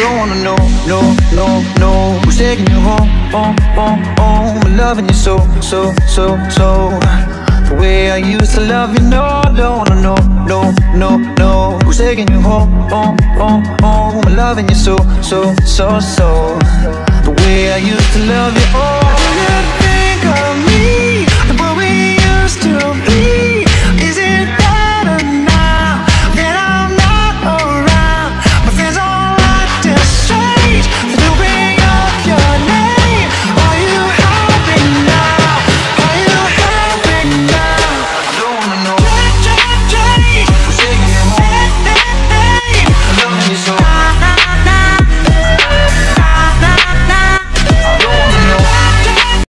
don't wanna know, no, no, no. Who's taking you home, home, home, home? I'm loving you so, so, so, so. The way I used to love you, no, I don't wanna know, no, no, no. Who's taking you home, home, home, home? I'm loving you so, so, so, so. The way I used to love you, oh.